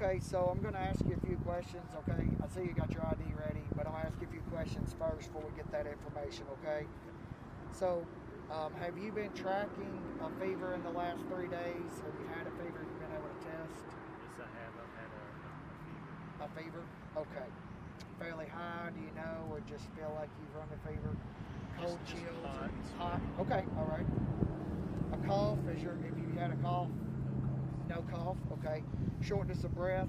Okay, so I'm going to ask you a few questions, okay? I see you got your ID ready, but to ask you a few questions first before we get that information, okay? So, um, have you been tracking a fever in the last three days? Have you had a fever you've been able to test? Yes, I have. I've had a, a fever. A fever? Okay. Fairly high, do you know, or just feel like you've run a fever? Cold Just- just chills? hot. Hot? Okay, all right. A cough, is your, have you had a cough? No cough, okay. Shortness of breath,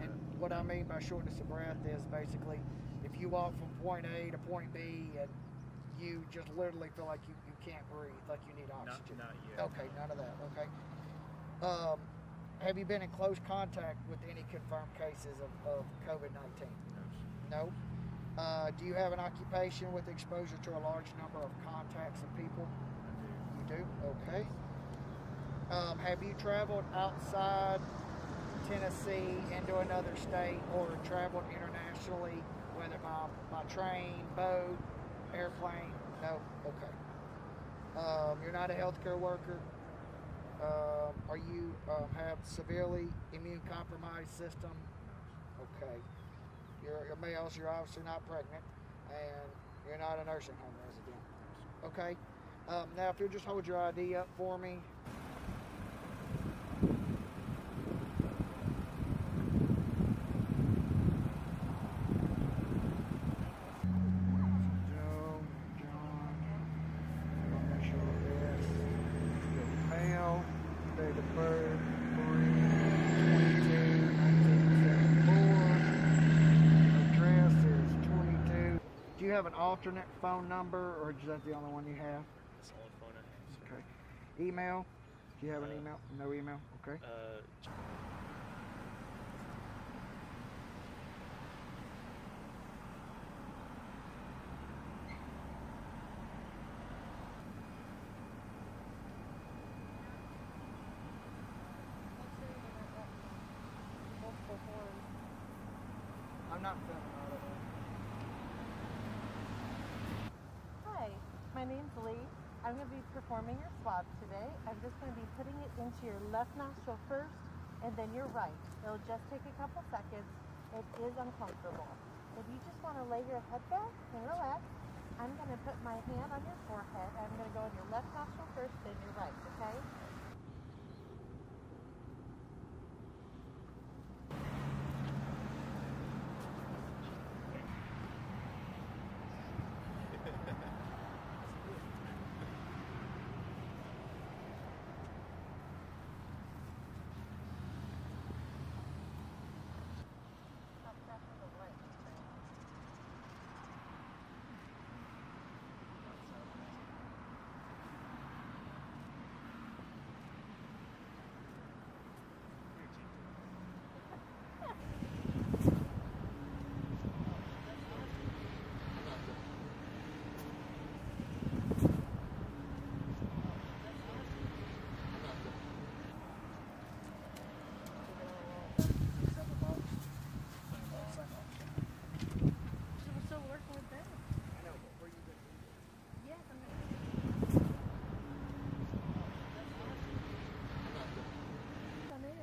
and what I mean by shortness of breath is basically if you walk from point A to point B and you just literally feel like you, you can't breathe, like you need oxygen. not yet. Okay, none of that, okay. Um, have you been in close contact with any confirmed cases of, of COVID 19? No, No. Uh, do you have an occupation with exposure to a large number of contacts of people? I You do? Okay. Um, have you traveled outside Tennessee into another state or traveled internationally, whether by, by train, boat, airplane? No? Okay. Um, you're not a healthcare worker. Um, are you um, have severely immune compromised system? Okay. You're, you're males, you're obviously not pregnant, and you're not a nursing home resident. Okay. Um, now, if you'll just hold your ID up for me. Have an alternate phone number, or is that the only one you have? That's the only phone I have. Okay. Email? Do you have an Uh, email? No email? Okay. Uh, I'm not filming all of it. Hi, my name's Lee. I'm going to be performing your swab today. I'm just going to be putting it into your left nostril first and then your right. It'll just take a couple seconds. It is uncomfortable. If you just want to lay your head back and relax, I'm going to put my hand on your forehead. I'm going to go in your left nostril first, then your right, okay? Up back to the right, okay? Seven bucks. Seven bucks. So we're still working with them. I know, but where you been? Yes, I'm going to come in.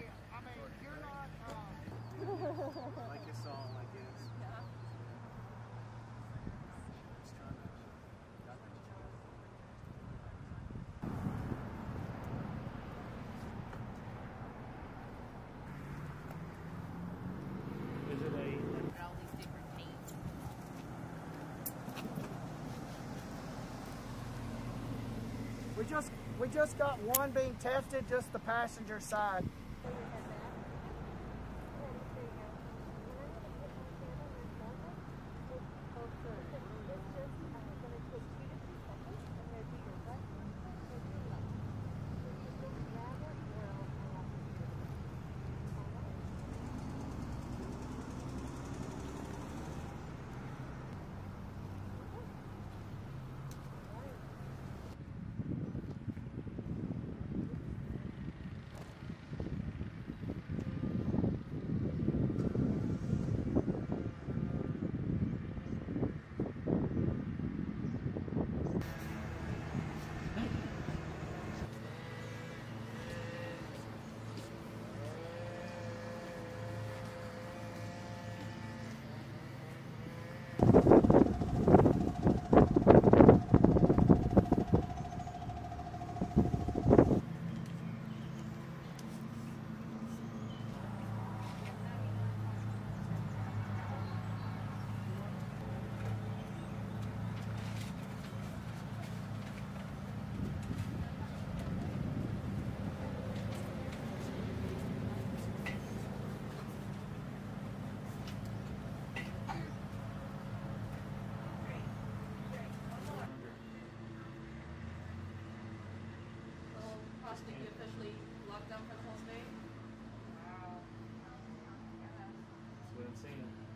Yeah, I mean, you're not, um, like it's all, I guess. Just trying to. Is it a all these different paints. We just, we just got one being tested, just the passenger side. Down for